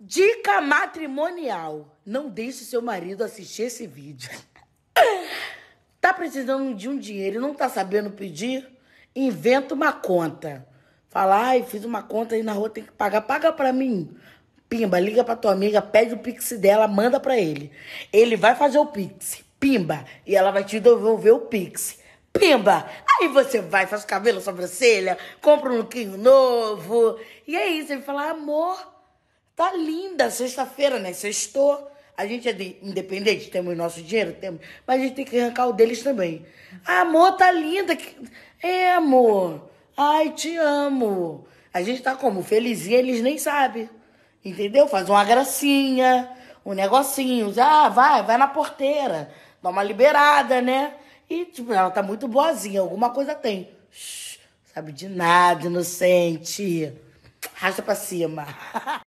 Dica matrimonial. Não deixe seu marido assistir esse vídeo. Tá precisando de um dinheiro e não tá sabendo pedir? Inventa uma conta. Fala, ai, fiz uma conta aí na rua, tem que pagar. Paga pra mim. Pimba, liga pra tua amiga, pede o pix dela, manda pra ele. Ele vai fazer o pix. Pimba. E ela vai te devolver o pix. Pimba! Aí você vai, faz cabelo, sobrancelha, compra um lookinho novo. E é isso. Ele fala, amor, tá linda. Sexta-feira, né? Sextou. A gente é de- independente, temos nosso dinheiro, temos, mas a gente tem que arrancar o deles também. Ah, amor, tá linda. É, amor. Ai, te amo. A gente tá como? Felizinha, eles nem sabem. Entendeu? Faz uma gracinha, um negocinho. Ah, vai, vai na porteira. Dá uma liberada, né? E, tipo, ela tá muito boazinha, alguma coisa tem. Shhh, sabe de nada, inocente. Arrasta pra cima.